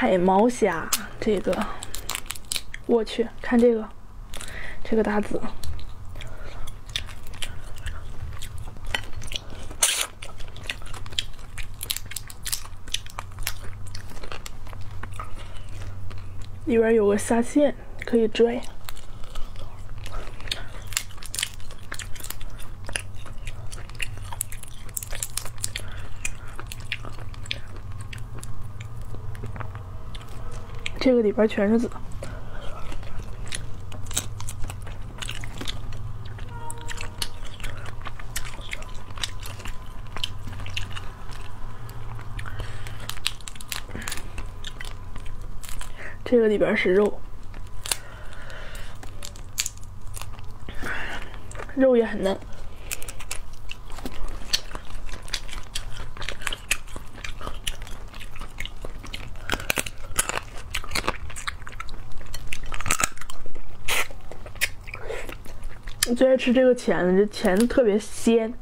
海毛虾，这个，我去看这个，这个大籽，里边有个虾线可以拽。这个里边全是籽，这个里边是肉，肉也很嫩。最爱吃这个钳子，这钳子特别鲜。